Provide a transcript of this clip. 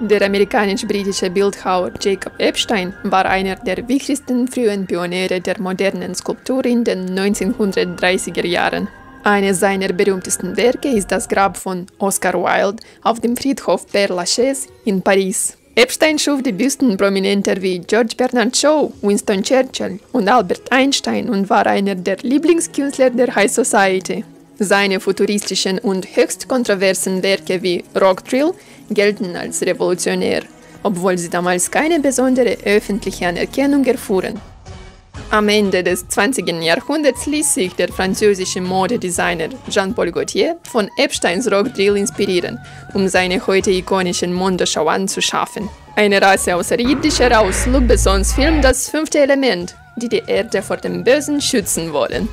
Der amerikanisch-britische Bildhauer Jacob Epstein war einer der wichtigsten frühen Pioniere der modernen Skulptur in den 1930er Jahren. Eines seiner berühmtesten Werke ist das Grab von Oscar Wilde auf dem Friedhof Père Lachaise in Paris. Epstein schuf die Büsten prominenter wie George Bernard Shaw, Winston Churchill und Albert Einstein und war einer der Lieblingskünstler der High Society. Seine futuristischen und höchst kontroversen Werke wie Rock Drill gelten als revolutionär, obwohl sie damals keine besondere öffentliche Anerkennung erfuhren. Am Ende des 20. Jahrhunderts ließ sich der französische Modedesigner Jean-Paul Gaultier von Epsteins Rockdrill inspirieren, um seine heute ikonischen Modeschauern zu schaffen. Eine Rasse außerirdischer aus Luc Bessons Film Das fünfte Element, die die Erde vor dem Bösen schützen wollen.